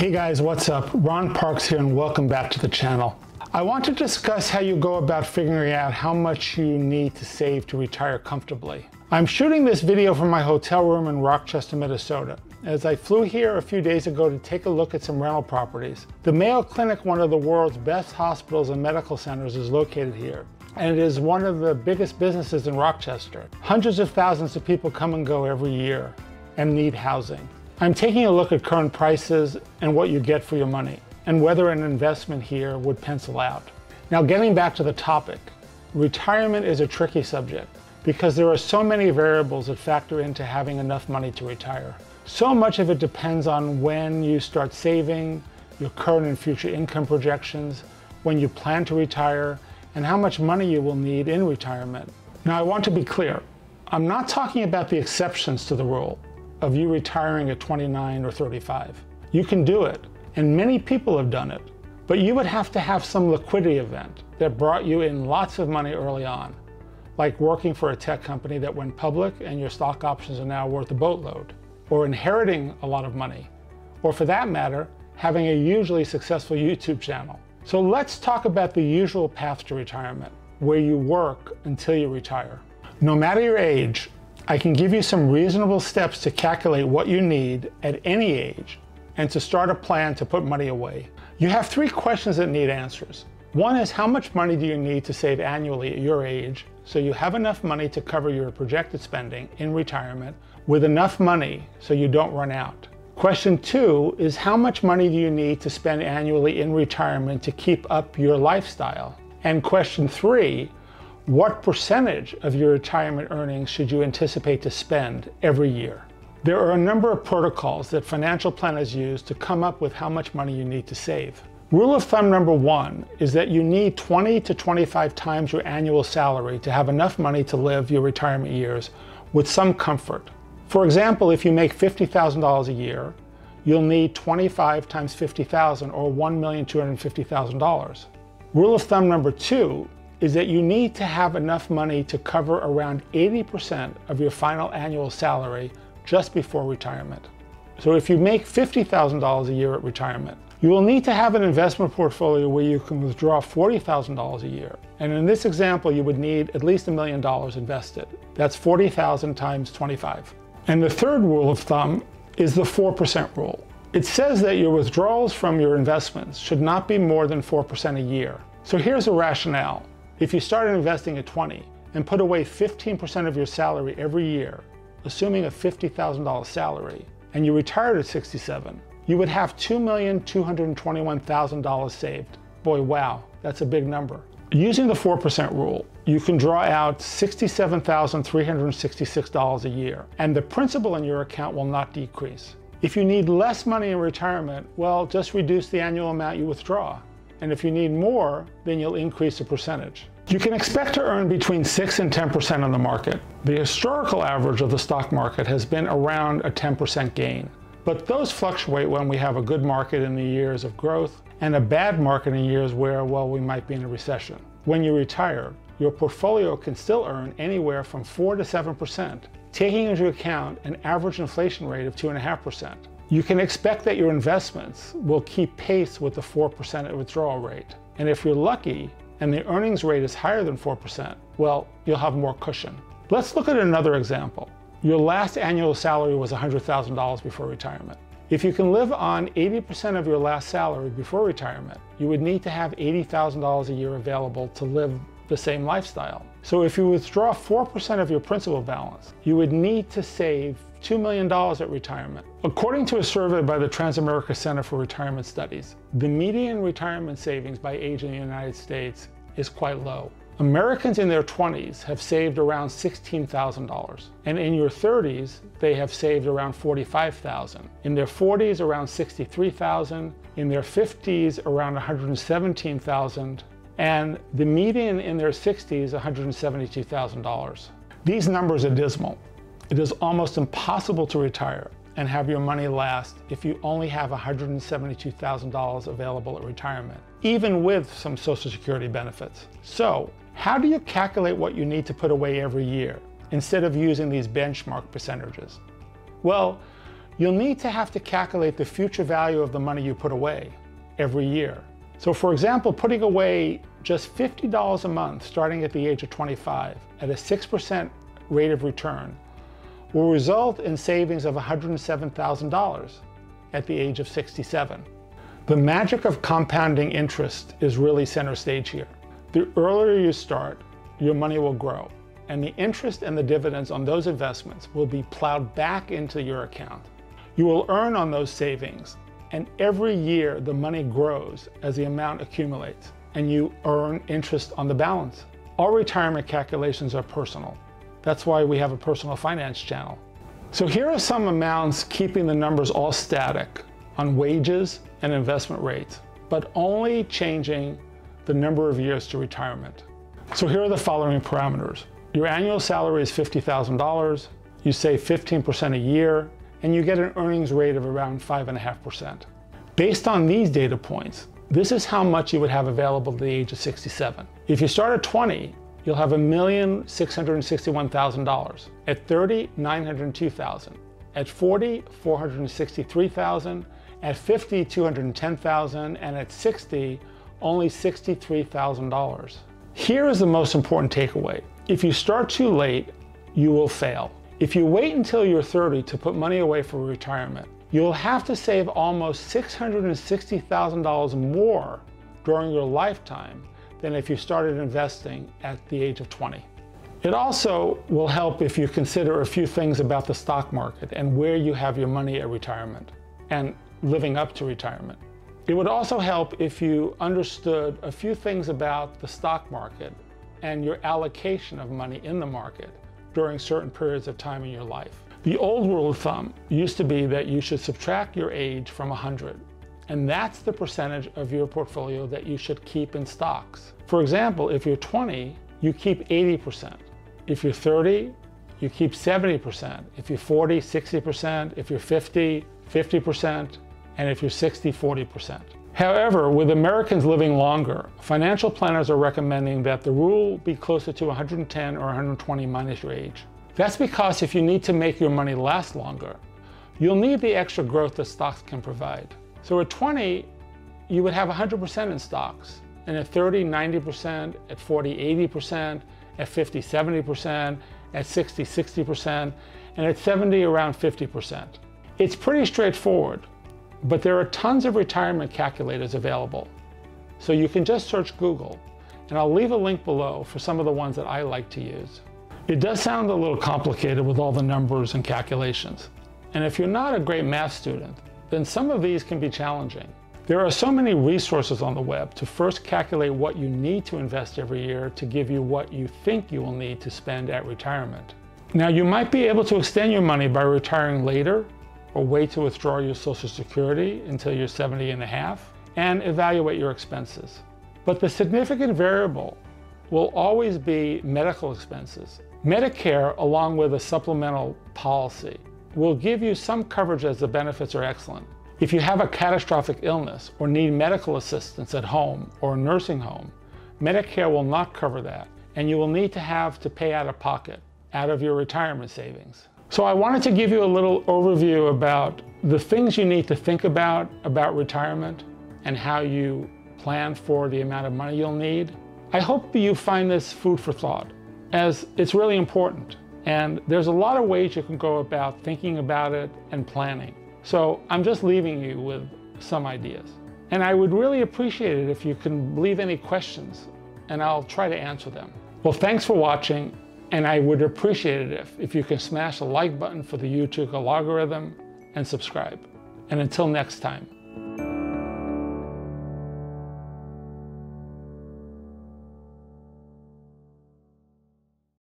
Hey guys, what's up? Ron Parks here and welcome back to the channel. I want to discuss how you go about figuring out how much you need to save to retire comfortably. I'm shooting this video from my hotel room in Rochester, Minnesota. As I flew here a few days ago to take a look at some rental properties. The Mayo Clinic, one of the world's best hospitals and medical centers, is located here and it is one of the biggest businesses in Rochester. Hundreds of thousands of people come and go every year and need housing. I'm taking a look at current prices and what you get for your money, and whether an investment here would pencil out. Now getting back to the topic, retirement is a tricky subject because there are so many variables that factor into having enough money to retire. So much of it depends on when you start saving, your current and future income projections, when you plan to retire, and how much money you will need in retirement. Now I want to be clear, I'm not talking about the exceptions to the rule of you retiring at 29 or 35. You can do it, and many people have done it, but you would have to have some liquidity event that brought you in lots of money early on, like working for a tech company that went public and your stock options are now worth a boatload, or inheriting a lot of money, or for that matter, having a usually successful YouTube channel. So let's talk about the usual path to retirement, where you work until you retire. No matter your age, I can give you some reasonable steps to calculate what you need at any age and to start a plan to put money away. You have three questions that need answers. One is how much money do you need to save annually at your age so you have enough money to cover your projected spending in retirement with enough money so you don't run out. Question two is how much money do you need to spend annually in retirement to keep up your lifestyle? And question three what percentage of your retirement earnings should you anticipate to spend every year? There are a number of protocols that financial planners use to come up with how much money you need to save. Rule of thumb number one is that you need 20 to 25 times your annual salary to have enough money to live your retirement years with some comfort. For example, if you make $50,000 a year, you'll need 25 times 50,000 or $1,250,000. Rule of thumb number two is that you need to have enough money to cover around 80% of your final annual salary just before retirement. So if you make $50,000 a year at retirement, you will need to have an investment portfolio where you can withdraw $40,000 a year. And in this example, you would need at least a million dollars invested. That's 40,000 times 25. And the third rule of thumb is the 4% rule. It says that your withdrawals from your investments should not be more than 4% a year. So here's a rationale. If you started investing at 20 and put away 15% of your salary every year, assuming a $50,000 salary, and you retired at 67, you would have $2,221,000 saved. Boy, wow, that's a big number. Using the 4% rule, you can draw out $67,366 a year, and the principal in your account will not decrease. If you need less money in retirement, well, just reduce the annual amount you withdraw. And if you need more, then you'll increase the percentage. You can expect to earn between 6 and 10% on the market. The historical average of the stock market has been around a 10% gain. But those fluctuate when we have a good market in the years of growth and a bad market in years where, well, we might be in a recession. When you retire, your portfolio can still earn anywhere from 4 to 7%, taking into account an average inflation rate of 2.5%. You can expect that your investments will keep pace with the 4% withdrawal rate. And if you're lucky and the earnings rate is higher than 4%, well, you'll have more cushion. Let's look at another example. Your last annual salary was $100,000 before retirement. If you can live on 80% of your last salary before retirement, you would need to have $80,000 a year available to live the same lifestyle. So if you withdraw 4% of your principal balance, you would need to save $2 million at retirement. According to a survey by the Transamerica Center for Retirement Studies, the median retirement savings by age in the United States is quite low. Americans in their 20s have saved around $16,000. And in your 30s, they have saved around 45,000. In their 40s, around 63,000. In their 50s, around 117,000. And the median in their 60s, $172,000. These numbers are dismal. It is almost impossible to retire and have your money last if you only have $172,000 available at retirement, even with some Social Security benefits. So, how do you calculate what you need to put away every year instead of using these benchmark percentages? Well, you'll need to have to calculate the future value of the money you put away every year. So for example, putting away just $50 a month starting at the age of 25 at a 6% rate of return will result in savings of $107,000 at the age of 67. The magic of compounding interest is really center stage here. The earlier you start, your money will grow, and the interest and the dividends on those investments will be plowed back into your account. You will earn on those savings, and every year the money grows as the amount accumulates, and you earn interest on the balance. All retirement calculations are personal. That's why we have a personal finance channel. So here are some amounts keeping the numbers all static on wages and investment rates, but only changing the number of years to retirement. So here are the following parameters. Your annual salary is $50,000, you save 15% a year, and you get an earnings rate of around 5.5%. Based on these data points, this is how much you would have available at the age of 67. If you start at 20, you'll have $1,661,000. At 30, $902,000. At 40, $463,000. At 50, $210,000. And at 60, only $63,000. Here is the most important takeaway. If you start too late, you will fail. If you wait until you're 30 to put money away for retirement, you'll have to save almost $660,000 more during your lifetime than if you started investing at the age of 20. It also will help if you consider a few things about the stock market and where you have your money at retirement and living up to retirement. It would also help if you understood a few things about the stock market and your allocation of money in the market during certain periods of time in your life. The old rule of thumb used to be that you should subtract your age from 100 and that's the percentage of your portfolio that you should keep in stocks. For example, if you're 20, you keep 80%. If you're 30, you keep 70%. If you're 40, 60%. If you're 50, 50%. And if you're 60, 40%. However, with Americans living longer, financial planners are recommending that the rule be closer to 110 or 120 minus your age. That's because if you need to make your money last longer, you'll need the extra growth that stocks can provide. So at 20, you would have 100% in stocks. And at 30, 90%, at 40, 80%, at 50, 70%, at 60, 60%, and at 70, around 50%. It's pretty straightforward, but there are tons of retirement calculators available. So you can just search Google, and I'll leave a link below for some of the ones that I like to use. It does sound a little complicated with all the numbers and calculations. And if you're not a great math student, then some of these can be challenging. There are so many resources on the web to first calculate what you need to invest every year to give you what you think you will need to spend at retirement. Now you might be able to extend your money by retiring later or wait to withdraw your Social Security until you're 70 and a half and evaluate your expenses. But the significant variable will always be medical expenses. Medicare, along with a supplemental policy, will give you some coverage as the benefits are excellent. If you have a catastrophic illness or need medical assistance at home or a nursing home, Medicare will not cover that, and you will need to have to pay out of pocket, out of your retirement savings. So I wanted to give you a little overview about the things you need to think about about retirement and how you plan for the amount of money you'll need. I hope you find this food for thought, as it's really important. And there's a lot of ways you can go about thinking about it and planning. So I'm just leaving you with some ideas. And I would really appreciate it if you can leave any questions and I'll try to answer them. Well, thanks for watching. And I would appreciate it if, if you can smash the like button for the YouTube algorithm and subscribe. And until next time.